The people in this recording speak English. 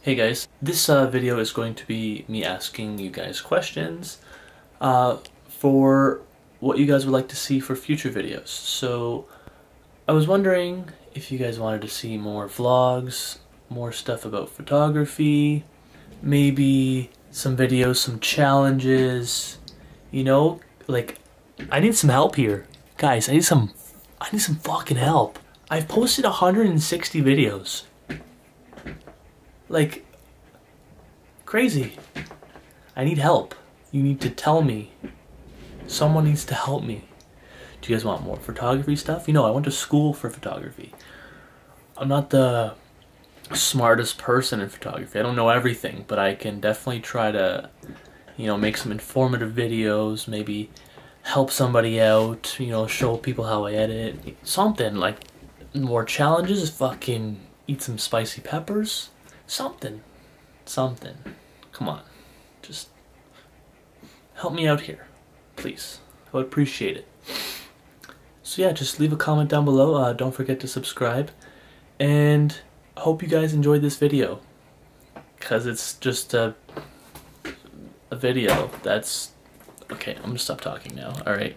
Hey guys, this uh, video is going to be me asking you guys questions uh, for what you guys would like to see for future videos. So I was wondering if you guys wanted to see more vlogs, more stuff about photography, maybe some videos, some challenges, you know, like I need some help here. Guys, I need some I need some fucking help. I've posted 160 videos. Like crazy. I need help. You need to tell me. Someone needs to help me. Do you guys want more photography stuff? You know, I went to school for photography. I'm not the smartest person in photography. I don't know everything, but I can definitely try to, you know, make some informative videos, maybe help somebody out, you know, show people how I edit. Something like more challenges, fucking eat some spicy peppers. Something. Something. Come on. Just help me out here. Please. I would appreciate it. So yeah, just leave a comment down below. Uh, don't forget to subscribe. And hope you guys enjoyed this video. Because it's just a, a video that's... Okay, I'm gonna stop talking now. Alright.